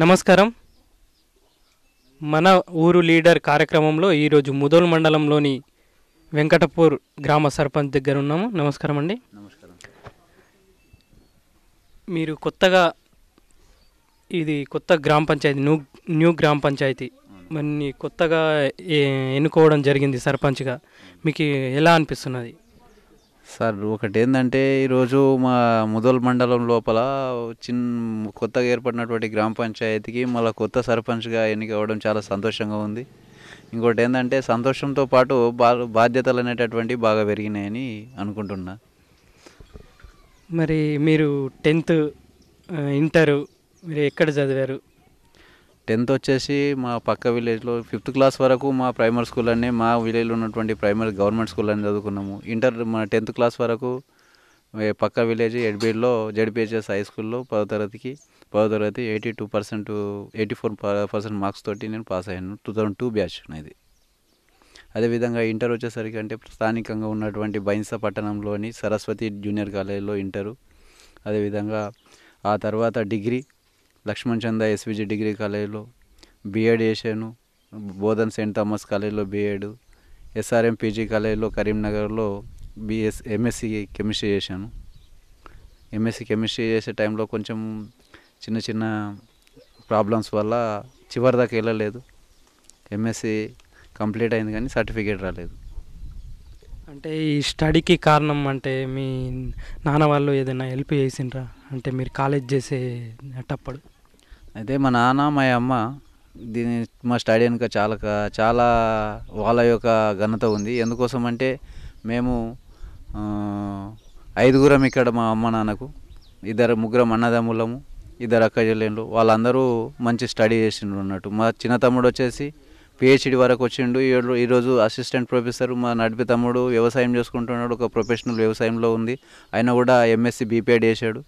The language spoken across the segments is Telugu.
నమస్కారం. మన ఊరు లీడర్ కార్యక్రమంలో ఈరోజు ముదోల్ మండలంలోని వెంకటపూర్ గ్రామ సర్పంచ్ దగ్గర ఉన్నాము. నమస్కారం అండి. నమస్కారం. మీరు కొత్తగా ఇది కొత్త గ్రామ పంచాయతీ న్యూ న్యూ గ్రామ పంచాయతీ. మరి కొత్తగా ఎన్నుకోవడం జరిగింది సర్పంచ్గా. మీకు ఎలా అనిపిస్తున్నది? సార్ ఒకటి ఏంటంటే ఈరోజు మా ముదల్ మండలం లోపల చిన్న కొత్తగా ఏర్పడినటువంటి గ్రామ పంచాయతీకి మళ్ళీ కొత్త సర్పంచ్గా ఎన్నిక అవ్వడం చాలా సంతోషంగా ఉంది. ఇంకోటి ఏంటంటే సంతోషంతో పాటు బా బాధ్యతలు అనేటటువంటి బాగా పెరిగినాయని అనుకుంటున్నా. మరి మీరు టెన్త్ ఇంటర్ మీరు ఎక్కడ చదివారు? టెన్త్ వచ్చేసి మా పక్క విలేజ్లో ఫిఫ్త్ క్లాస్ వరకు మా ప్రైమరీ స్కూల్ అనే మా విలేజ్లో ఉన్నటువంటి ప్రైమరీ గవర్నమెంట్ స్కూల్ అని చదువుకున్నాము. ఇంటర్ మా టెన్త్ క్లాస్ వరకు పక్క విలేజ్ ఎడ్బీడ్లో జడ్పిహెచ్ఎస్ హై స్కూల్లో పదో తరగతికి పదో తరగతి eighty two percent eighty four percent marks తోటి నేను పాస్ అయ్యాను. టూ థౌజండ్ టూ బ్యాచ్ అనేది అదేవిధంగా ఇంటర్ వచ్చేసరికి అంటే స్థానికంగా ఉన్నటువంటి బైన్స పట్టణంలోని సరస్వతి జూనియర్ కాలేజీలో ఇంటరు. అదేవిధంగా ఆ తర్వాత డిగ్రీ లక్ష్మణ్ చంద ఎస్విజి డిగ్రీ కాలేజీలో బీఎడ్ చేశాను. బోధన్ సెయింట్ థామస్ కాలేజీలో బీఎడ్ ఎస్ఆర్ఎం పీజీ కాలేజీలో కరీంనగర్లో బిఎస్ ఎంఎస్సి కెమిస్ట్రీ చేశాను. ఎంఎస్సి కెమిస్ట్రీ చేసే టైంలో కొంచెం చిన్న చిన్న ప్రాబ్లమ్స్ వల్ల చివరి దాకా వెళ్ళలేదు. ఎంఎస్సి కంప్లీట్ అయింది కానీ సర్టిఫికేట్ రాలేదు. అంటే ఈ స్టడీకి కారణం అంటే మీ నాన్న వాళ్ళు ఏదైనా హెల్ప్ చేసిండ్రా? అంటే మీరు కాలేజ్ చేసేటప్పుడు అయితే మా నాన్న మా అమ్మ దీని మా స్టడీ వెనుక చాలా చాలా వాళ్ళ యొక్క ఘనత ఉంది. ఎందుకోసం అంటే మేము ఐదుగురం ఇక్కడ మా అమ్మ నాన్నకు ఇద్దరు ముగ్గురం అన్నదమ్ములము ఇద్దరు అక్క చెల్లెళ్ళు వాళ్ళందరూ మంచి స్టడీ చేసిండ్రు అన్నట్టు. మా చిన్న తమ్ముడు వచ్చేసి పిహెచ్డి వరకు వచ్చిండు. ఈరోజు ఈరోజు అసిస్టెంట్ ప్రొఫెసర్ మా నడిపి తమ్ముడు వ్యవసాయం చేసుకుంటున్నాడు. ఒక ప్రొఫెషనల్ వ్యవసాయంలో ఉంది. ఆయన కూడా ఎంఎస్సి బీపీఎడ్ చేశాడు.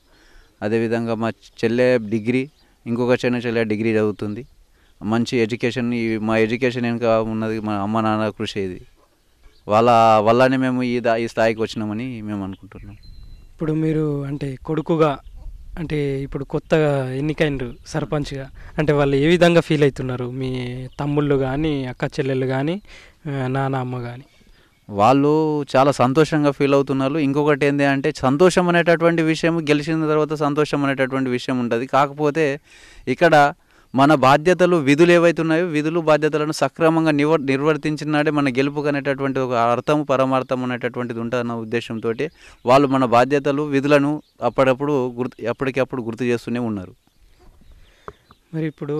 అదేవిధంగా మా చెల్లె డిగ్రీ ఇంకొక చిన్న చెల్లె డిగ్రీ చదువుతుంది. మంచి ఎడ్యుకేషన్ ఈ మా ఎడ్యుకేషన్ వెనుక ఉన్నది మా అమ్మ నాన్న కృషి ఇది. వాళ్ళ వల్లనే మేము ఈ దా ఈ స్థాయికి వచ్చినామని మేము అనుకుంటున్నాం. ఇప్పుడు మీరు అంటే కొడుకుగా అంటే ఇప్పుడు కొత్తగా ఎన్నికైనరు సర్పంచ్గా. అంటే వాళ్ళు ఏ విధంగా ఫీల్ అవుతున్నారు మీ తమ్ముళ్ళు కానీ అక్క చెల్లెళ్ళు కానీ నాన్న అమ్మ కానీ వాళ్ళు చాలా సంతోషంగా ఫీల్ అవుతున్నారు. ఇంకొకటి ఏంటి అంటే సంతోషం అనేటటువంటి విషయం గెలిచిన తర్వాత సంతోషం అనేటటువంటి విషయం ఉంటుంది. కాకపోతే ఇక్కడ మన బాధ్యతలు విధులు ఏవైతున్నాయో విధులు బాధ్యతలను సక్రమంగా నివ నిర్వర్తించినాడే మన గెలుపు అనేటటువంటి ఒక అర్థం పరమార్థం అనేటటువంటిది ఉంటుందన్న ఉద్దేశంతో వాళ్ళు మన బాధ్యతలు విధులను అప్పుడప్పుడు గుర్తు ఎప్పటికప్పుడు గుర్తు చేస్తూనే ఉన్నారు. మరి ఇప్పుడు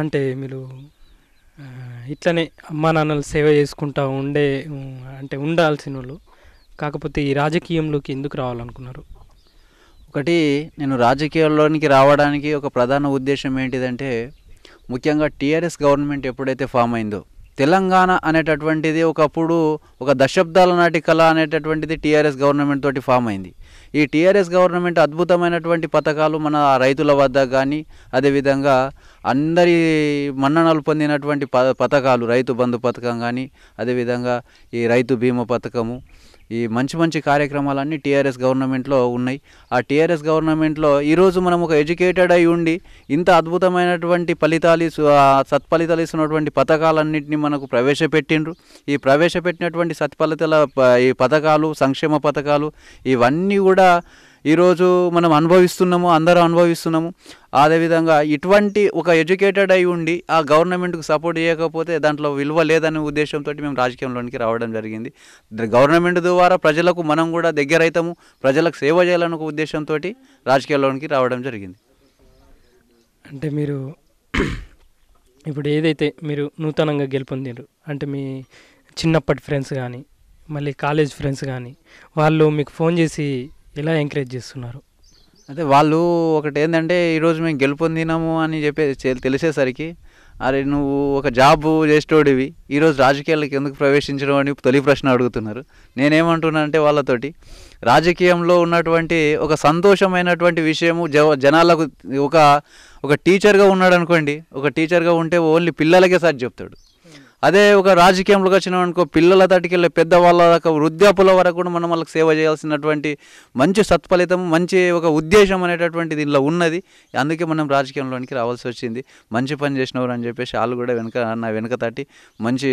అంటే మీరు ఇట్లనే అమ్మా నాన్నలు సేవ చేసుకుంటా ఉండే అంటే ఉండాల్సిన వాళ్ళు కాకపోతే ఈ రాజకీయంలోకి ఎందుకు రావాలనుకున్నారు? ఒకటి నేను రాజకీయాల్లోనికి రావడానికి ఒక ప్రధాన ఉద్దేశం ఏంటిదంటే ముఖ్యంగా టీఆర్ఎస్ గవర్నమెంట్ ఎప్పుడైతే ఫామ్ అయిందో తెలంగాణ అనేటటువంటిది ఒకప్పుడు ఒక దశాబ్దాల నాటి కళ అనేటటువంటిది టీఆర్ఎస్ గవర్నమెంట్ తోటి ఫామ్ అయింది. ఈ టీఆర్ఎస్ గవర్నమెంట్ అద్భుతమైనటువంటి పథకాలు మన రైతుల వద్ద కానీ అదేవిధంగా అందరి మన్ననలు పొందినటువంటి ప పథకాలు రైతు బంధు పథకం కానీ అదేవిధంగా ఈ రైతు బీమా పథకము ఈ మంచి మంచి కార్యక్రమాలన్నీ టీఆర్ఎస్ గవర్నమెంట్లో ఉన్నాయి. ఆ టీఆర్ఎస్ గవర్నమెంట్లో ఈరోజు మనం ఒక ఎడ్యుకేటెడ్ అయి ఉండి ఇంత అద్భుతమైనటువంటి ఫలితాలు సత్ఫలితాలు ఇస్తున్నటువంటి పథకాలన్నింటినీ మనకు ప్రవేశపెట్టిండ్రు. ఈ ప్రవేశపెట్టినటువంటి సత్ఫలితాల ఈ పథకాలు సంక్షేమ పథకాలు ఇవన్నీ కూడా ఈరోజు మనం అనుభవిస్తున్నాము అందరూ అనుభవిస్తున్నాము. అదేవిధంగా ఇటువంటి ఒక ఎడ్యుకేటెడ్ అయి ఉండి ఆ గవర్నమెంట్కి సపోర్ట్ చేయకపోతే దాంట్లో విలువ లేదనే ఉద్దేశంతో మేము రాజకీయంలోనికి రావడం జరిగింది. గవర్నమెంట్ ద్వారా ప్రజలకు మనం కూడా దగ్గర అవుతాము ప్రజలకు సేవ చేయాలనే ఉద్దేశంతో రాజకీయాల్లోనికి రావడం జరిగింది. అంటే మీరు ఇప్పుడు ఏదైతే మీరు నూతనంగా గెలుపొందారు అంటే మీ చిన్నప్పటి ఫ్రెండ్స్ కానీ మళ్ళీ కాలేజ్ ఫ్రెండ్స్ కానీ వాళ్ళు మీకు ఫోన్ చేసి ఎలా ఎంకరేజ్ చేస్తున్నారు. అయితే వాళ్ళు ఒకటి ఏంటంటే ఈరోజు మేము గెలుపొందినాము అని చెప్పి తెలిసేసరికి అరే నువ్వు ఒక జాబ్ చేసేటోడివి ఈరోజు రాజకీయాలకు ఎందుకు ప్రవేశించడం అని తొలి ప్రశ్న అడుగుతున్నారు. నేనేమంటున్నానంటే వాళ్ళతోటి రాజకీయంలో ఉన్నటువంటి ఒక సంతోషమైనటువంటి విషయము జ జనాలకు ఒక ఒక టీచర్గా ఉన్నాడు అనుకోండి ఒక టీచర్గా ఉంటే ఓన్లీ పిల్లలకే సార్ చెప్తాడు. అదే ఒక రాజకీయంలోకి వచ్చినాం అనుకో పిల్లల తటికెళ్ళే పెద్దవాళ్ళ దాకా వృద్ధాపుల వరకు కూడా మనం వాళ్ళకి సేవ చేయాల్సినటువంటి మంచి సత్ఫలితం మంచి ఒక ఉద్దేశం అనేటటువంటి దీనిలో ఉన్నది. అందుకే మనం రాజకీయంలోనికి రావాల్సి వచ్చింది. మంచి పని చేసినవారు అని చెప్పేసి వాళ్ళు కూడా వెనక నా వెనక తట్టి మంచి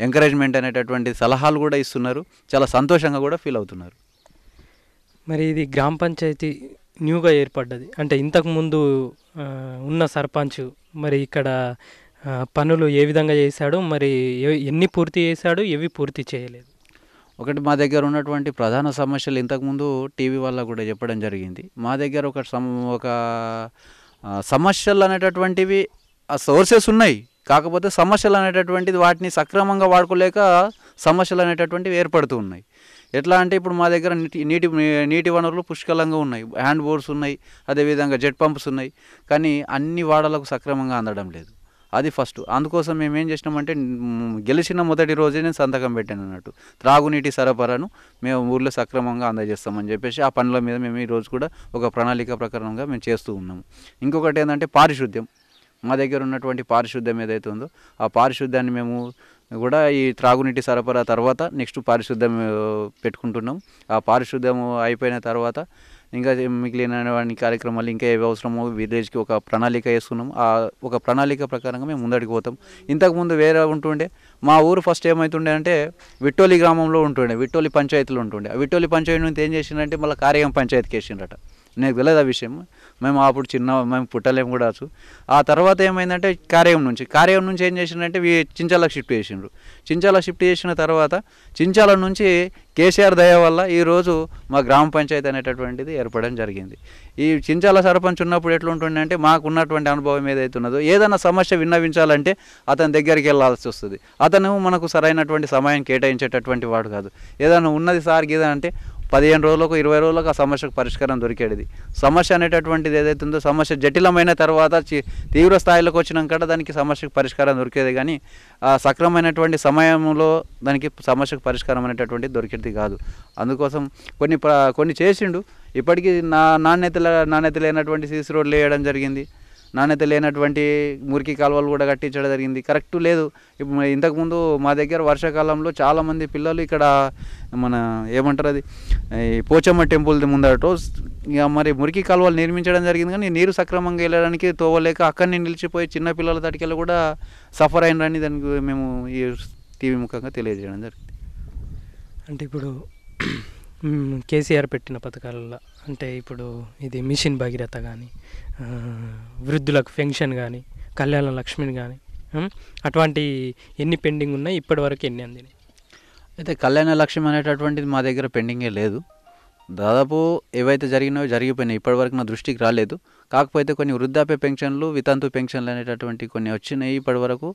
ఎంకరేజ్మెంట్ అనేటటువంటి సలహాలు కూడా ఇస్తున్నారు. చాలా సంతోషంగా కూడా ఫీల్ అవుతున్నారు. మరి ఇది గ్రామ పంచాయతీ న్యూగా ఏర్పడ్డది. అంటే ఇంతకుముందు ఉన్న సర్పంచ్ మరి ఇక్కడ పనులు ఏ విధంగా చేశాడు మరి ఎన్ని పూర్తి చేశాడు ఎవి పూర్తి చేయలేదు. ఒకటి మా దగ్గర ఉన్నటువంటి ప్రధాన సమస్యలు ఇంతకుముందు టీవీ వల్ల కూడా చెప్పడం జరిగింది. మా దగ్గర ఒక సమ ఒక సమస్యలు అనేటటువంటివి ఆ సోర్సెస్ ఉన్నాయి. కాకపోతే సమస్యలు అనేటటువంటిది వాటిని సక్రమంగా వాడుకోలేక సమస్యలు అనేటటువంటివి ఏర్పడుతూ ఉన్నాయి. ఎట్లా అంటే ఇప్పుడు మా దగ్గర నీటి నీటి నీటి వనరులు పుష్కలంగా ఉన్నాయి. హ్యాండ్ బోర్డ్స్ ఉన్నాయి అదేవిధంగా జెట్ పంప్స్ ఉన్నాయి. కానీ అన్ని వాడలకు సక్రమంగా అందడం లేదు. అది ఫస్ట్. అందుకోసం మేము ఏం చేసినామంటే గెలిచిన మొదటి రోజే నేను సంతకం పెట్టాను అన్నట్టు. త్రాగునీటి సరఫరాను మేము ఊర్లో సక్రమంగా అందజేస్తామని చెప్పేసి ఆ పనుల మీద మేము ఈ రోజు కూడా ఒక ప్రణాళిక ప్రకారంగా మేము చేస్తూ ఉన్నాము. ఇంకొకటి ఏంటంటే పారిశుద్ధ్యం. మా దగ్గర ఉన్నటువంటి పారిశుద్ధ్యం ఏదైతే ఉందో ఆ పారిశుద్ధ్యాన్ని మేము కూడా ఈ త్రాగునీటి సరఫరా తర్వాత నెక్స్ట్ పారిశుద్ధ్యం పెట్టుకుంటున్నాం. ఆ పారిశుద్ధ్యం అయిపోయిన తర్వాత ఇంకా మిగిలిన కార్యక్రమాలు ఇంకా ఏవి అవసరమో విలేజ్కి ఒక ప్రణాళిక వేసుకున్నాం ఆ ఒక ప్రణాళిక ప్రకారంగా మేము ముందడికి పోతాం. ఇంతకుముందు వేరే ఉంటుండే. మా ఊరు ఫస్ట్ ఏమవుతుండే అంటే విట్టోలి గ్రామంలో ఉంటుండే విట్టోలి పంచాయతీలో ఉంటుండే. ఆ విట్టోలి పంచాయతీ నుంచి ఏం చేసిండ్రంటే మళ్ళీ కార్యం పంచాయతీకి వేసిండట నాకు తెలియదు ఆ విషయం? మేము అప్పుడు చిన్న మేము పుట్టలేము కూడా ఆ తర్వాత ఏమైందంటే కార్యం నుంచి కార్యం నుంచి ఏం చేసిండంటే వీ చించాలకు షిఫ్ట్ చేసిండ్రు. చించాల షిఫ్ట్ చేసిన తర్వాత చించాల నుంచి కేసీఆర్ దయ వల్ల ఈరోజు మా గ్రామ పంచాయతీ అనేటటువంటిది ఏర్పడడం జరిగింది. ఈ చించాల సర్పంచ్ ఉన్నప్పుడు ఎట్లుంటుండే అంటే మాకు ఉన్నటువంటి అనుభవం ఏదైతే ఉన్నదో ఏదైనా సమస్య విన్నవించాలంటే అతని దగ్గరికి వెళ్ళాల్సి వస్తుంది. అతను మనకు సరైనటువంటి సమయం కేటాయించేటటువంటి వాడు కాదు. ఏదైనా ఉన్నది సార్ గీదా అంటే పదిహేను రోజులకు ఇరవై రోజులకు ఆ సమస్యకు పరిష్కారం దొరికేది సమస్య అనేటటువంటిది ఏదైతే ఉందో సమస్య జటిలమైన తర్వాత తీవ్ర స్థాయిలోకి వచ్చినాక దానికి సమస్యకు పరిష్కారం దొరికేది. కానీ ఆ సక్రమైనటువంటి సమయంలో దానికి సమస్యకు పరిష్కారం అనేటటువంటిది దొరికేది కాదు. అందుకోసం కొన్ని కొన్ని చేసిండు. ఇప్పటికీ నా నాణ్యత నాణ్యత లేనటువంటి సీసీ రోడ్లు వేయడం జరిగింది. నాణ్యత లేనటువంటి మురికి కాలువలు కూడా కట్టించడం జరిగింది. కరెక్ట్ లేదు. ఇప్పుడు ఇంతకుముందు మా దగ్గర వర్షాకాలంలో చాలామంది పిల్లలు ఇక్కడ మన ఏమంటారు అది పోచమ్మ టెంపుల్ ముందట ఇక మరి మురికి కాలువలు నిర్మించడం జరిగింది కానీ నీరు సక్రమంగా వెళ్ళడానికి తోవలేక అక్కడనే నిలిచిపోయి చిన్న పిల్లల తటికెళ్ళి కూడా సఫర్ అయినరని దానికి మేము ఈ టీవీ ముఖంగా తెలియజేయడం జరిగింది. అంటే ఇప్పుడు కేసీఆర్ పెట్టిన పథకాలలో అంటే ఇప్పుడు ఇది మిషన్ భగీరథ కానీ వృద్ధులకు పెన్షన్ కానీ కళ్యాణ లక్ష్మిని కానీ అటువంటి ఎన్ని పెండింగ్ ఉన్నాయి? ఇప్పటివరకు ఎన్ని అందినాయి? అయితే కళ్యాణ లక్ష్యం అనేటటువంటిది మా దగ్గర పెండింగే లేదు. దాదాపు ఏవైతే జరిగినాయో జరిగిపోయినాయి ఇప్పటివరకు నా దృష్టికి రాలేదు. కాకపోతే కొన్ని వృద్ధాప్య పెన్షన్లు వితంతు పెన్షన్లు అనేటటువంటి కొన్ని వచ్చినాయి ఇప్పటివరకు.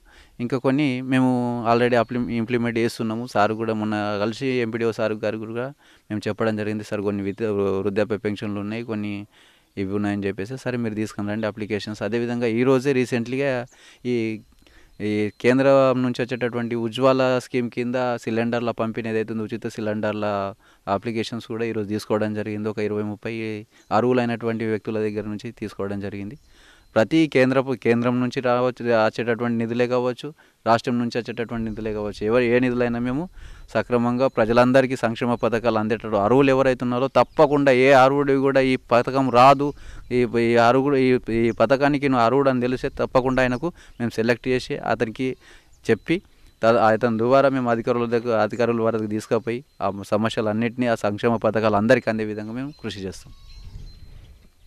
ఇంకా కొన్ని మేము ఆల్రెడీ అప్లి ఇంప్లిమెంట్ చేస్తున్నాము. సార్ కూడా మొన్న కలిసి ఎంపీడీఓ సార్ గారు కూడా మేము చెప్పడం జరిగింది. సార్ కొన్ని విత వృద్ధాప్య పెన్షన్లు ఉన్నాయి కొన్ని ఇవి ఉన్నాయని చెప్పేసి సరే మీరు తీసుకుని రండి అప్లికేషన్స్. అదేవిధంగా ఈరోజే రీసెంట్లీగా ఈ ఈ కేంద్రం నుంచి వచ్చేటటువంటి ఉజ్వాల స్కీమ్ కింద సిలిండర్ల పంపిణీ ఏదైతే ఉచిత సిలిండర్ల అప్లికేషన్స్ కూడా ఈరోజు తీసుకోవడం జరిగింది. ఒక ఇరవై ముప్పై అర్హులైనటువంటి వ్యక్తుల దగ్గర నుంచి తీసుకోవడం జరిగింది. ప్రతి కేంద్రపు కేంద్రం నుంచి రావచ్చు వచ్చేటటువంటి నిధులే కావచ్చు రాష్ట్రం నుంచి వచ్చేటటువంటి నిధులే కావచ్చు. ఎవరు ఏ నిధులైనా మేము సక్రమంగా ప్రజలందరికీ సంక్షేమ పథకాలు అందేటట్టు అరువులు ఎవరైతే ఉన్నారో తప్పకుండా ఏ అరువుడు కూడా ఈ పథకం రాదు. ఈ ఈ అరువుడు ఈ ఈ పథకానికి నువ్వు అరువుడు అని తెలిస్తే తప్పకుండా ఆయనకు మేము సెలెక్ట్ చేసి అతనికి చెప్పి అతని ద్వారా మేము అధికారుల దగ్గర అధికారుల వరకు తీసుకుపోయి ఆ సమస్యలన్నింటినీ ఆ సంక్షేమ పథకాలు అందరికీ అందే విధంగా మేము కృషి చేస్తాం.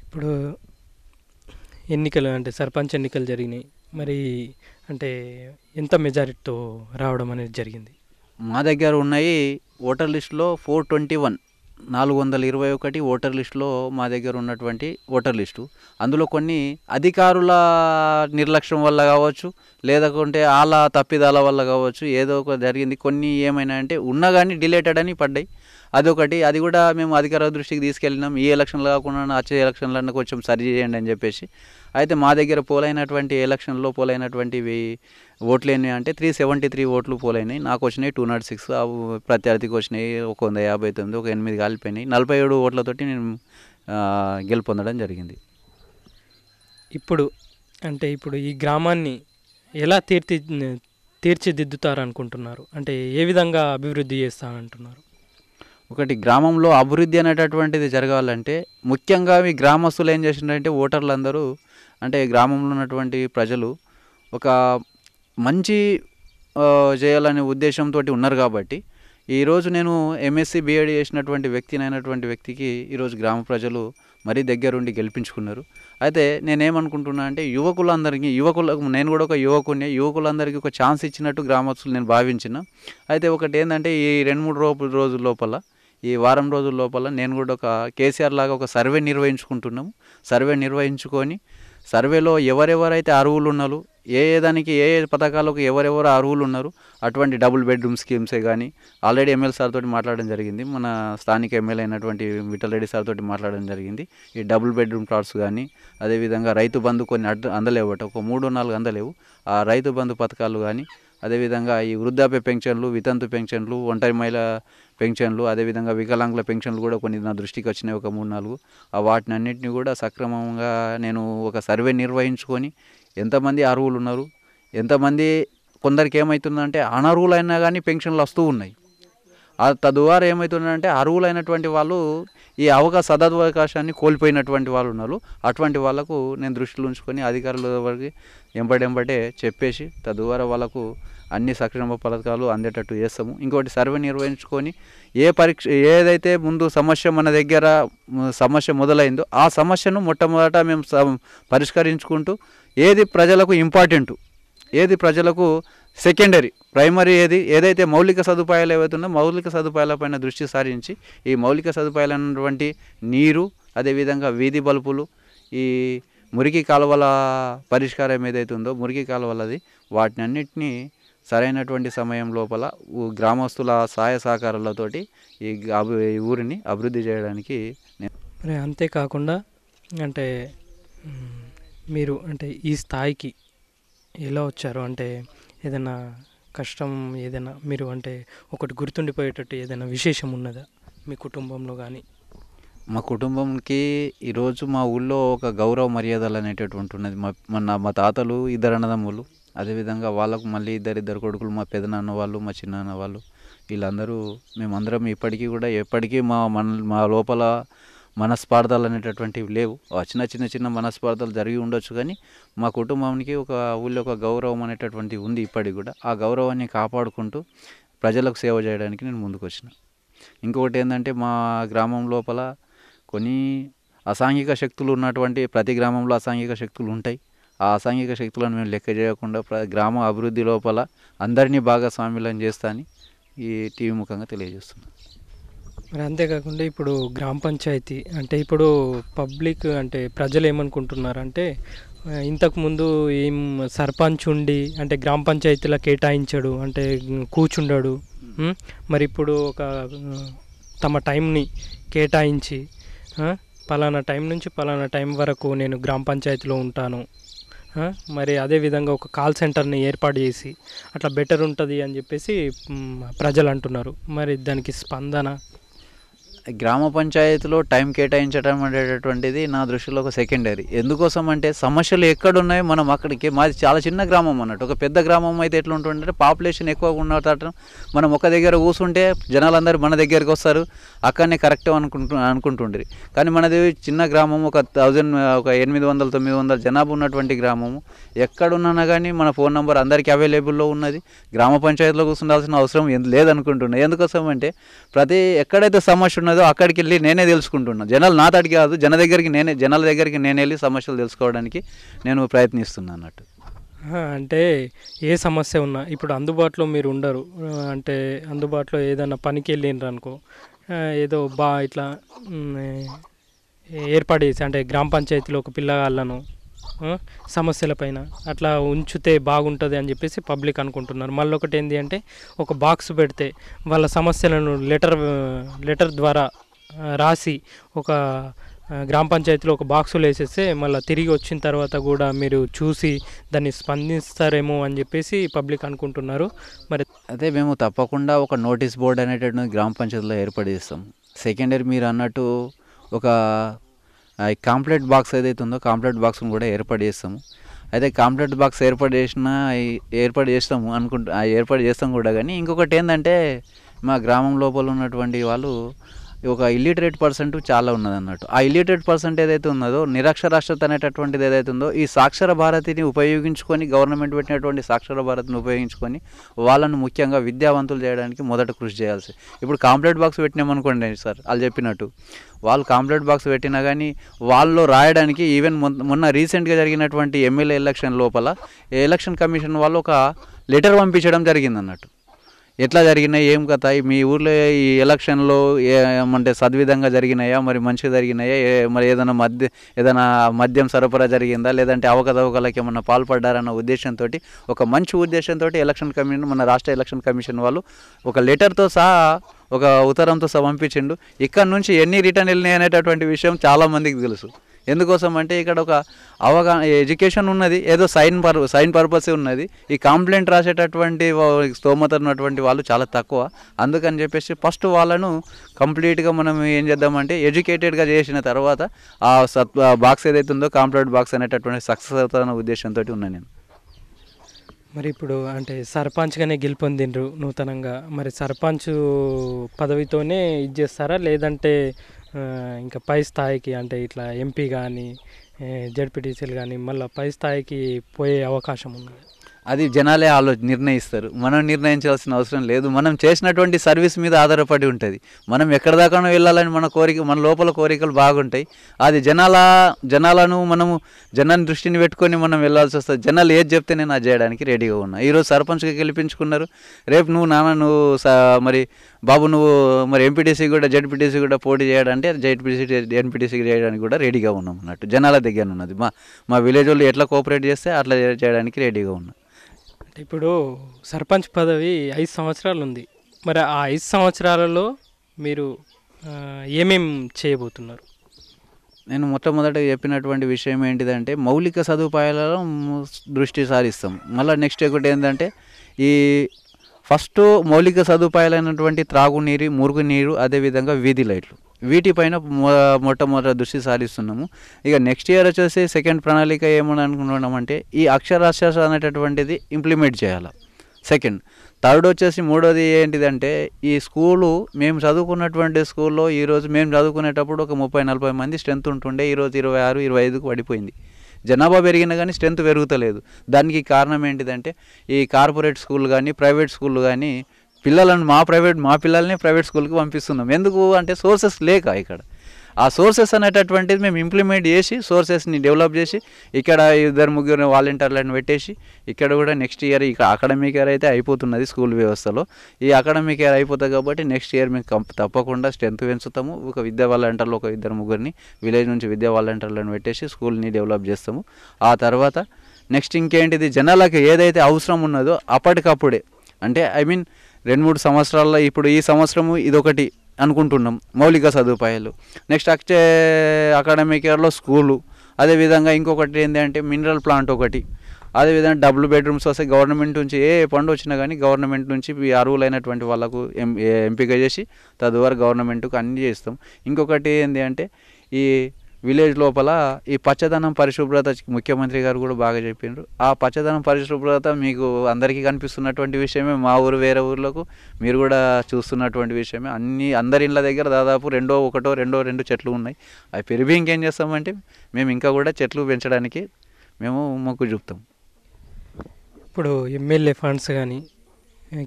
ఇప్పుడు ఎన్నికలు అంటే సర్పంచ్ ఎన్నికలు జరిగినాయి. మరి అంటే ఎంత మెజారిటీతో రావడం అనేది జరిగింది? మా దగ్గర ఉన్నాయి ఓటర్ లిస్టులో ఫోర్ ట్వంటీ వన్ నాలుగు వందల ఇరవై ఒకటి ఓటర్ లిస్టులో మా దగ్గర ఉన్నటువంటి ఓటర్ లిస్టు. అందులో కొన్ని అధికారుల నిర్లక్ష్యం వల్ల కావచ్చు లేదకుంటే వాళ్ళ తప్పిదాల వల్ల కావచ్చు ఏదో ఒక జరిగింది. కొన్ని ఏమైనా అంటే ఉన్నా కానీ డిలేటెడ్ అని పడ్డాయి. అదొకటి. అది కూడా మేము అధికార దృష్టికి తీసుకెళ్ళినాం. ఈ ఎలక్షన్లు కాకుండా వచ్చే ఎలక్షన్లన్నా కొంచెం సరి చేయండి అని చెప్పేసి. అయితే మా దగ్గర పోలైనటువంటి ఎలక్షన్లో పోలైనటువంటివి ఓట్లు ఎన్ని అంటే త్రీ సెవెంటీ త్రీ ఓట్లు పోలైనాయి. నాకు వచ్చినాయి టూ నాట్ సిక్స్ ప్రత్యర్థికి వచ్చినాయి ఒక వంద యాభై తొమ్మిది ఒక ఎనిమిది కాలిపోయినాయి. నలభై ఏడు ఓట్లతోటి నేను గెలుపొందడం జరిగింది. ఇప్పుడు అంటే ఇప్పుడు ఈ గ్రామాన్ని ఎలా తీర్చి తీర్చిదిద్దుతారనుకుంటున్నారు? అంటే ఏ విధంగా అభివృద్ధి చేస్తారంటున్నారు ఒకటి గ్రామంలో అభివృద్ధి అనేటటువంటిది జరగాలంటే ముఖ్యంగా మీ గ్రామస్తులు ఏం చేసిందంటే ఓటర్లు అందరూ అంటే గ్రామంలో ఉన్నటువంటి ప్రజలు ఒక మంచి చేయాలనే ఉద్దేశంతో ఉన్నారు కాబట్టి ఈరోజు నేను ఎంఎస్సి బీఎడ్ చేసినటువంటి వ్యక్తినైనటువంటి వ్యక్తికి ఈరోజు గ్రామ ప్రజలు మరీ దగ్గరుండి గెలిపించుకున్నారు. అయితే నేనేమనుకుంటున్నా అంటే యువకులందరికీ యువకులకు నేను కూడా ఒక యువకుని యువకులందరికీ ఒక ఛాన్స్ ఇచ్చినట్టు గ్రామస్తులు నేను భావించిన. అయితే ఒకటి ఏంటంటే ఈ రెండు మూడు రోజు రోజుల లోపల ఈ వారం రోజుల లోపల నేను కూడా ఒక కేసీఆర్ లాగా ఒక సర్వే నిర్వహించుకుంటున్నాము. సర్వే నిర్వహించుకొని సర్వేలో ఎవరెవరైతే అర్హులు ఉన్నారు ఏ ఏ దానికి ఏ ఏ పథకాలకు ఎవరెవరు అర్హులు ఉన్నారు అటువంటి డబుల్ బెడ్రూమ్ స్కీమ్సే కానీ ఆల్రెడీ ఎమ్మెల్యే సార్ తోటి మాట్లాడడం జరిగింది. మన స్థానిక ఎమ్మెల్యే అయినటువంటి విఠలరెడ్డి సార్ తోటి మాట్లాడడం జరిగింది. ఈ డబుల్ బెడ్రూమ్ ప్లాట్స్ కానీ అదేవిధంగా రైతు బంధు కొన్ని అడ్ అందలేవట. ఒక మూడు నాలుగు అందలేవు. ఆ రైతు బంధు పథకాలు కానీ అదేవిధంగా ఈ వృద్ధాప్య పెన్షన్లు వితంతు పెన్షన్లు ఒంటరి మహిళ పెన్షన్లు అదేవిధంగా వికలాంగుల పెన్షన్లు కూడా కొన్ని నా దృష్టికి వచ్చినాయి ఒక మూడు నాలుగు. ఆ వాటిని అన్నింటినీ కూడా సక్రమంగా నేను ఒక సర్వే నిర్వహించుకొని ఎంతమంది అర్హులు ఉన్నారు ఎంతమంది కొందరికి ఏమవుతుందంటే అనర్హులైనా కానీ పెన్షన్లు వస్తూ ఉన్నాయి. తద్వారా ఏమవుతుందంటే అర్హులైనటువంటి వాళ్ళు ఈ అవకాశ సదవకాశాన్ని కోల్పోయినటువంటి వాళ్ళు ఉన్నారు. అటువంటి వాళ్ళకు నేను దృష్టిలో ఉంచుకొని అధికారుల వరకు ఎంబడెంబడే చెప్పేసి తద్వారా వాళ్ళకు అన్ని సక్షేమ పథకాలు అందేటట్టు చేస్తాము. ఇంకోటి సర్వే నిర్వహించుకొని ఏ పరీక్ష ఏదైతే ముందు సమస్య మన దగ్గర సమస్య మొదలైందో ఆ సమస్యను మొట్టమొదట మేము పరిష్కరించుకుంటూ ఏది ప్రజలకు ఇంపార్టెంట్ ఏది ప్రజలకు సెకండరీ ప్రైమరీ ఏది? ఏదైతే మౌలిక సదుపాయాలు ఏవైతున్నా మౌలిక సదుపాయాలపైన దృష్టి సారించి ఈ మౌలిక సదుపాయాలైనటువంటి నీరు అదేవిధంగా వీధి బల్బులు ఈ మురికి కాలువల పరిష్కారం ఏదైతే ఉందో మురికి కాలువలది వాటిని అన్నిటినీ సరైనటువంటి సమయం లోపల గ్రామస్తుల సహాయ సహకారాలతోటి ఈ ఊరిని అభివృద్ధి చేయడానికి నేను మరి అంతేకాకుండా అంటే మీరు అంటే ఈ స్థాయికి ఎలా వచ్చారు? అంటే ఏదైనా కష్టం ఏదైనా మీరు అంటే ఒకటి గుర్తుండిపోయేటట్టు ఏదైనా విశేషం ఉన్నదా మీ కుటుంబంలో కానీ మా కుటుంబంకి ఈరోజు మా ఊళ్ళో ఒక గౌరవ మర్యాదలు అనేటటువంటి ఉన్నది మా మన మా తాతలు ఇద్దరు అన్నదమ్ములు. అదేవిధంగా వాళ్ళకు మళ్ళీ ఇద్దరు ఇద్దరు కొడుకులు మా పెదనాన్న వాళ్ళు మా చిన్నాన్న వాళ్ళు. వీళ్ళందరూ మేమందరం ఇప్పటికీ కూడా ఎప్పటికీ మా మన మా లోపల మనస్పార్థాలు అనేటటువంటివి లేవు. ఆ చిన్న చిన్న చిన్న మనస్పార్థాలు జరిగి ఉండొచ్చు కానీ మా కుటుంబానికి ఒక ఊళ్ళో ఒక గౌరవం అనేటటువంటిది ఉంది ఇప్పటికి కూడా. ఆ గౌరవాన్ని కాపాడుకుంటూ ప్రజలకు సేవ చేయడానికి నేను ముందుకు వచ్చిన ఇంకొకటి ఏంటంటే మా గ్రామం లోపల కొన్ని అసాంఘిక శక్తులు ఉన్నటువంటి ప్రతి గ్రామంలో అసాంఘిక శక్తులు ఉంటాయి. ఆ అసాంఘిక శక్తులను మేము లెక్క చేయకుండా ప్ర గ్రామ అభివృద్ధి లోపల అందరినీ భాగస్వామ్యులను చేస్తా అని ఈ టీవీ ముఖంగా తెలియజేస్తున్నాను. మరి అంతేకాకుండా ఇప్పుడు గ్రామ పంచాయతీ అంటే ఇప్పుడు పబ్లిక్ అంటే ప్రజలు ఏమనుకుంటున్నారు అంటే ఇంతకుముందు ఏం సర్పంచ్ ఉండి అంటే గ్రామ పంచాయతీలో కేటాయించాడు అంటే కూర్చుండాడు మరి ఇప్పుడు ఒక తమ టైంని కేటాయించి పలానా టైం నుంచి పలానా టైం వరకు నేను గ్రామ పంచాయతీలో ఉంటాను మరి అదేవిధంగా ఒక కాల్ సెంటర్ని ఏర్పాటు చేసి అట్లా బెటర్ ఉంటుంది అని చెప్పేసి ప్రజలు అంటున్నారు. మరి దానికి స్పందన? గ్రామ పంచాయతీలో టైం కేటాయించడం అనేటటువంటిది నా దృష్టిలో ఒక సెకండరీ. ఎందుకోసం అంటే సమస్యలు ఎక్కడున్నాయో మనం అక్కడికి మాది చాలా చిన్న గ్రామం అన్నట్టు. ఒక పెద్ద గ్రామం అయితే ఎట్లా ఉంటుందంటే పాపులేషన్ ఎక్కువగా ఉన్నట్టు మనం ఒక దగ్గర కూర్చుంటే జనాలందరూ మన దగ్గరికి వస్తారు. అక్కడనే కరెక్ట్ అనుకుంటు అనుకుంటుండ్రి. కానీ మనది చిన్న గ్రామం ఒక థౌజండ్ ఒక ఎనిమిది వందల తొమ్మిది వందల జనాభా ఉన్నటువంటి గ్రామము ఎక్కడున్నా కానీ మన ఫోన్ నెంబర్ అందరికీ అవైలబుల్లో ఉన్నది. గ్రామ పంచాయతీలో కూర్చుండాల్సిన అవసరం ఎందు- ఎందుకోసం అంటే ప్రతి ఎక్కడైతే సమస్య ఉన్నదో అక్కడికి వెళ్ళి నేనే తెలుసుకుంటున్నాను జనాలు నా తడికి కాదు జన దగ్గరికి నేనే జనాల దగ్గరికి నేను వెళ్ళి సమస్యలు తెలుసుకోవడానికి నేను ప్రయత్నిస్తున్నాను అన్నట్టు. అంటే ఏ సమస్య ఉన్నా ఇప్పుడు అందుబాటులో మీరు ఉండరు. అంటే అందుబాటులో ఏదైనా పనికి వెళ్ళిండ్రు అనుకో ఏదో బా ఇట్లా ఏర్పాటు చేసి అంటే గ్రామ పంచాయతీలో ఒక పిల్లగాళ్ళను సమస్యలపైన అట్లా ఉంచితే బాగుంటుంది అని చెప్పేసి పబ్లిక్ అనుకుంటున్నారు. మళ్ళీ ఒకటి ఏంటి అంటే ఒక బాక్స్ పెడితే వాళ్ళ సమస్యలను లెటర్ లెటర్ ద్వారా రాసి ఒక గ్రామ పంచాయతీలో ఒక బాక్సులు వేసేస్తే మళ్ళీ తిరిగి వచ్చిన తర్వాత కూడా మీరు చూసి దాన్ని స్పందిస్తారేమో అని చెప్పేసి పబ్లిక్ అనుకుంటున్నారు. మరి అదే మేము తప్పకుండా ఒక నోటీస్ బోర్డు అనేటటువంటి గ్రామ పంచాయతీలో ఏర్పాటు చేస్తాం. ఇయర్ మీరు అన్నట్టు ఒక కాంప్లెట్ బాక్స్ ఏదైతే ఉందో కాంప్లెట్ బాక్స్ను కూడా ఏర్పాటు చేస్తాము. అయితే కాంప్లెట్ బాక్స్ ఏర్పాటు చేసిన ఏర్పాటు చేస్తాము అనుకుంటా ఏర్పాటు చేస్తాం కూడా. కానీ ఇంకొకటి ఏంటంటే మా గ్రామం లోపల ఉన్నటువంటి వాళ్ళు ఒక ఇల్లిటరేట్ పర్సెంట్ చాలా ఉన్నది అన్నట్టు ఆ ఇల్లిటరేట్ పర్సెంట్ ఏదైతే ఉన్నదో నిరక్షరాస్యత అనేటటువంటిది ఏదైతే ఉందో ఈ సాక్షర భారతిని ఉపయోగించుకొని గవర్నమెంట్ పెట్టినటువంటి సాక్షర భారతిని ఉపయోగించుకొని వాళ్ళను ముఖ్యంగా విద్యావంతులు చేయడానికి మొదట కృషి చేయాల్సి. ఇప్పుడు కాంప్లెట్ బాక్స్ పెట్టినామనుకోండి సార్ వాళ్ళు చెప్పినట్టు. వాళ్ళు కాంప్లెట్ బాక్స్ పెట్టినా కానీ వాళ్ళు రాయడానికి ఈవెన్ మొన్న- మొన్న రీసెంట్గా జరిగినటువంటి ఎమ్మెల్యే ఎలక్షన్ లోపల ఎలక్షన్ కమిషన్ వాళ్ళు ఒక లెటర్ పంపించడం జరిగింది అన్నట్టు ఎట్లా జరిగినాయి ఏం కథ మీ ఊర్లో ఈ ఎలక్షన్లో ఏమంటే సద్విధంగా జరిగినాయా మరి మంచిగా జరిగినాయా ఏ- మరి ఏదైనా మద్య ఏదైనా మద్యం సరఫరా జరిగిందా లేదంటే అవకతవకలకి ఏమన్నా పాల్పడ్డారన్న ఉద్దేశంతో ఒక మంచి ఉద్దేశంతో ఎలక్షన్ కమిషన్ మన రాష్ట్ర ఎలక్షన్ కమిషన్ వాళ్ళు ఒక లెటర్తో సహా ఒక ఉత్తరంతో సహా పంపించిండు. ఇక్కడ నుంచి ఎన్ని రిటర్న్ వెళ్ళినాయి అనేటటువంటి విషయం చాలా మందికి తెలుసు. ఎందుకోసం అంటే ఇక్కడ ఒక అవగాహన ఎడ్యుకేషన్ ఉన్నది ఏదో సైన్ పర్ సైన్ పర్పస్ ఉన్నది. ఈ కంప్లైంట్ రాసేటటువంటి స్తోమత ఉన్నటువంటి వాళ్ళు చాలా తక్కువ. అందుకని చెప్పేసి ఫస్ట్ వాళ్ళను కంప్లీట్గా మనం ఏం చేద్దామంటే ఎడ్యుకేటెడ్గా చేసిన తర్వాత ఆ సత్ బాక్స్ ఏదైతే ఉందో కాంప్లైంట్ బాక్స్ అనేటటువంటి సక్సెస్ అవుతారన్న ఉద్దేశంతో ఉన్నాను నేను. మరి ఇప్పుడు అంటే సర్పంచ్గానే గెలుపొందిండ్రు నూతనంగా. మరి సర్పంచ్ పదవితోనే ఇది చేస్తారా? లేదంటే ఇంకా పై స్థాయికి అంటే ఇట్లా ఎంపీ కానీ జడ్పీటీసీలు కానీ మళ్ళీ పై స్థాయికి పోయే అవకాశం ఉన్నది. అది జనాలే ఆలో నిర్ణయిస్తారు. మనం నిర్ణయించాల్సిన అవసరం లేదు. మనం చేసినటువంటి సర్వీస్ మీద ఆధారపడి ఉంటుంది. మనం ఎక్కడ దాకానో వెళ్ళాలని మన కోరిక మన లోపల కోరికలు బాగుంటాయి. అది జనాల జనాలను మనము జనాన్ని దృష్టిని పెట్టుకొని మనం వెళ్ళాల్సి వస్తుంది. జనాలు ఏది చెప్తే నేను అది చేయడానికి రెడీగా ఉన్నా. ఈరోజు సర్పంచ్గా గెలిపించుకున్నారు. రేపు నువ్వు నాన్న నువ్వు మరి బాబు నువ్వు మరి ఎంపీటీసీ కూడా జడ్పీటీసీ కూడా పోటీ చేయడంటే జడ్పీటీసీ ఎన్పీటీసీ చేయడానికి కూడా రెడీగా ఉన్నాం అన్నట్టు. జనాల దగ్గర ఉన్నది మా మా విలేజ్ వాళ్ళు ఎట్లా కోఆపరేట్ చేస్తే అట్లా చేయడానికి రెడీగా ఉన్నాం. ఇప్పుడు సర్పంచ్ పదవి ఐదు సంవత్సరాలు ఉంది మరి ఆ ఐదు సంవత్సరాలలో మీరు ఏమేమి ఏమేం చేయబోతున్నారు? నేను మొట్టమొదట చెప్పినటువంటి విషయం ఏంటిదంటే మౌలిక సదుపాయాలలో దృష్టి సారిస్తాం. మళ్ళీ నెక్స్ట్ ఒకటి ఏంటంటే ఈ ఫస్ట్ మౌలిక సదుపాయాలైనటువంటి త్రాగునీరు మురుగునీరు అదేవిధంగా వీధి లైట్లు. వీటిపైన మొ మొట్టమొదటి దృష్టి సారిస్తున్నాము. ఇక నెక్స్ట్ ఇయర్ వచ్చేసి సెకండ్ ప్రణాళిక ఏమని అనుకుంటున్నామంటే ఈ అక్షరాస్యాస అనేటటువంటిది ఇంప్లిమెంట్ చేయాలి. సెకండ్. థర్డ్ వచ్చేసి మూడోది ఏంటిదంటే ఈ స్కూలు మేము చదువుకున్నటువంటి స్కూల్లో ఈరోజు మేము చదువుకునేటప్పుడు ఒక ముప్పై నలభై మంది స్ట్రెంత్ ఉంటుండే ఈరోజు ఇరవై ఆరు ఇరవై ఐదుకు పడిపోయింది. జనాభా పెరిగినా కానీ స్ట్రెంత్ పెరుగుతలేదు. దానికి కారణం ఏంటిదంటే ఈ కార్పొరేట్ స్కూల్ కానీ ప్రైవేట్ స్కూల్ కానీ పిల్లలను మా ప్రైవేట్ మా పిల్లల్ని ప్రైవేట్ స్కూల్కి పంపిస్తున్నాం. ఎందుకు అంటే సోర్సెస్ లేక ఇక్కడ. ఆ సోర్సెస్ అనేటటువంటిది మేము ఇంప్లిమెంట్ చేసి సోర్సెస్ని డెవలప్ చేసి ఇక్కడ ఇద్దరు ముగ్గురు వాలంటీర్లను పెట్టేసి ఇక్కడ కూడా నెక్స్ట్ ఇయర్ ఇక్కడ అకాడమిక్ ఇయర్ అయితే అయిపోతున్నది స్కూల్ వ్యవస్థలో. ఈ అకాడమిక్ ఇయర్ అయిపోతుంది కాబట్టి నెక్స్ట్ ఇయర్ మేము కంప్ తప్పకుండా స్ట్రెంత్ పెంచుతాము. ఒక విద్యా వాలంటీర్లు ఒక ఇద్దరు ముగ్గురిని విలేజ్ నుంచి విద్యా వాలంటీర్లను పెట్టేసి స్కూల్ని డెవలప్ చేస్తాము. ఆ తర్వాత నెక్స్ట్ ఇంకేంటిది? జనాలకు ఏదైతే అవసరం ఉన్నదో అప్పటికప్పుడే అంటే ఐ మీన్ రెండు మూడు సంవత్సరాల్లో ఇప్పుడు ఈ సంవత్సరము ఇదొకటి. అనుకుంటున్నాం మౌలిక సదుపాయాలు. నెక్స్ట్ వచ్చే అకాడమిక్ ఇయర్లో స్కూలు. అదేవిధంగా ఇంకొకటి ఏంటంటే మినరల్ ప్లాంట్ ఒకటి. అదేవిధంగా డబుల్ బెడ్రూమ్స్ వస్తే గవర్నమెంట్ నుంచి ఏ ఫండ్ వచ్చినా కానీ గవర్నమెంట్ నుంచి ఈ అర్హులైనటువంటి వాళ్ళకు ఎం ఎంపిక చేసి తద్వారా గవర్నమెంట్కు అన్ని చేస్తాం. ఇంకొకటి ఏంటి అంటే ఈ విలేజ్ లోపల ఈ పచ్చదనం పరిశుభ్రత ముఖ్యమంత్రి గారు కూడా బాగా చెప్పిండ్రు ఆ పచ్చదనం పరిశుభ్రత మీకు అందరికీ కనిపిస్తున్నటువంటి విషయమే మా ఊరు వేరే ఊర్లకు మీరు కూడా చూస్తున్నటువంటి విషయమే. అన్ని అందరి ఇళ్ళ దగ్గర దాదాపు రెండో ఒకటో రెండో రెండు చెట్లు ఉన్నాయి. అవి పెరిగి ఇంకేం చేస్తామంటే మేము ఇంకా కూడా చెట్లు పెంచడానికి మేము మొక్కు చూపుతాం. ఇప్పుడు ఎమ్మెల్యే ఫండ్స్ కానీ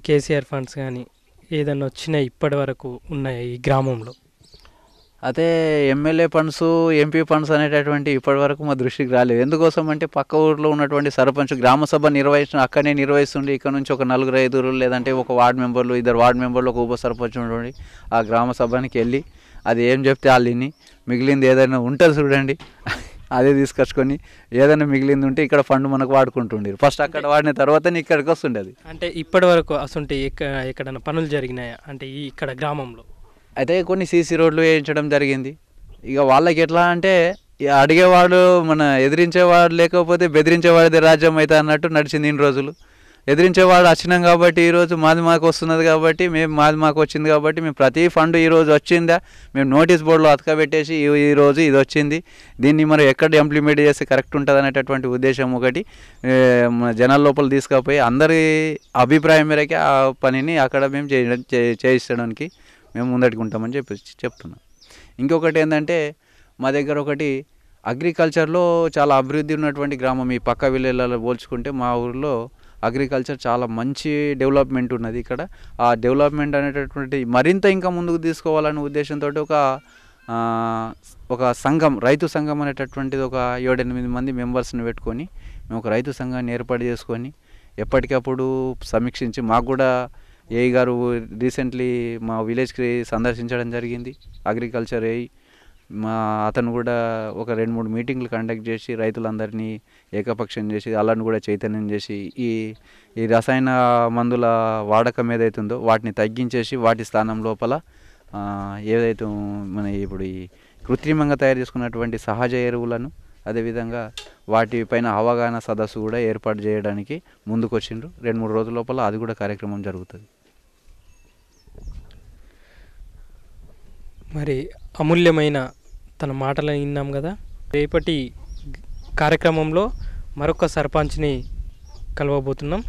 కేసీఆర్ ఫండ్స్ కానీ ఏదన్నా వచ్చినాయి ఇప్పటి వరకు ఉన్నాయి ఈ గ్రామంలో? అదే ఎమ్మెల్యే ఫండ్స్ ఎంపీ ఫండ్స్ అనేటటువంటి ఇప్పటివరకు మా దృష్టికి రాలేదు. ఎందుకోసం అంటే పక్క ఊర్లో ఉన్నటువంటి సర్పంచ్ గ్రామ సభ నిర్వహించిన అక్కడనే నిర్వహిస్తుండే ఇక్కడ నుంచి ఒక నలుగురు ఐదుగురు లేదంటే ఒక వార్డు మెంబర్లు ఇద్దరు వార్డు మెంబర్లు ఒక ఉప సర్పంచ్ ఉండండి ఆ గ్రామ సభకి వెళ్ళి అది ఏం చెప్తే వాళ్ళు విని మిగిలింది ఏదైనా ఉంటుంది చూడండి అదే తీసుకొచ్చుకొని ఏదైనా మిగిలింది ఉంటే ఇక్కడ ఫండ్ మనకు వాడుకుంటుండే ఫస్ట్ అక్కడ వాడిన తర్వాత ఇక్కడికి వస్తుండే అది అంటే ఇప్పటి వరకు అసలు ఎక్క ఎక్కడైనా పనులు జరిగినాయా? అంటే ఈ ఇక్కడ గ్రామంలో. అయితే కొన్ని సీసీ రోడ్లు వేయించడం జరిగింది. ఇక వాళ్ళకి ఎట్లా అంటే ఇక అడిగేవాడు మన ఎదిరించేవాడు లేకపోతే బెదిరించేవాడిది రాజ్యం అయితే అన్నట్టు నడిచింది ఇన్ని రోజులు. ఎదిరించేవాడు వచ్చినాం కాబట్టి ఈరోజు మాది మాకు వస్తున్నది కాబట్టి మేము మాది మాకు వచ్చింది కాబట్టి మేము ప్రతి ఫండ్ ఈరోజు వచ్చిందా మేము నోటీస్ బోర్డులో అతకబెట్టేసి ఈరోజు ఇది వచ్చింది. దీన్ని మనం ఎక్కడ ఇంప్లిమెంట్ చేస్తే కరెక్ట్ ఉంటుంది అనేటటువంటి ఉద్దేశం ఒకటి జనాల లోపల తీసుకుపోయి అందరి అభిప్రాయం మేరకే ఆ పనిని అక్కడ మేము చేయడం చే- చేయించడానికి మేము ముందటికి ఉంటామని చెప్పి చెప్తున్నాం. ఇంకొకటి ఏంటంటే మా దగ్గర ఒకటి అగ్రికల్చర్లో చాలా అభివృద్ధి ఉన్నటువంటి గ్రామం ఈ పక్క విలేజ్లలో పోల్చుకుంటే మా ఊరిలో అగ్రికల్చర్ చాలా మంచి డెవలప్మెంట్ ఉన్నది ఇక్కడ. ఆ డెవలప్మెంట్ అనేటటువంటి మరింత ఇంకా ముందుకు తీసుకోవాలనే ఉద్దేశంతో ఒక ఒక సంఘం రైతు సంఘం అనేటటువంటిది ఒక ఏడెనిమిది మంది మెంబర్స్ని పెట్టుకొని మేము ఒక రైతు సంఘాన్ని ఏర్పాటు చేసుకొని ఎప్పటికప్పుడు సమీక్షించి మాకు కూడా ఏఐ గారు రీసెంట్లీ మా విలేజ్కి సందర్శించడం జరిగింది. అగ్రికల్చర్ ఏఐ మా అతను కూడా ఒక రెండు మూడు మీటింగ్లు కండక్ట్ చేసి రైతులందరినీ ఏకపక్షం చేసి అలాని కూడా చైతన్యం చేసి ఈ ఈ రసాయన మందుల వాడకం ఏదైతుందో వాటిని తగ్గించేసి వాటి స్థానం లోపల ఏదైతే మన ఇప్పుడు ఈ కృత్రిమంగా తయారు చేసుకున్నటువంటి సహజ ఎరువులను అదేవిధంగా వాటిపైన అవగాహన సదస్సు కూడా ఏర్పాటు చేయడానికి ముందుకొచ్చిండ్రు. రెండు మూడు రోజుల లోపల అది కూడా కార్యక్రమం జరుగుతుంది. మరి అమూల్యమైన తన మాటలు విన్నాం కదా. రేపటి కార్యక్రమంలో మరొక సర్పంచ్ని కలవబోతున్నాం.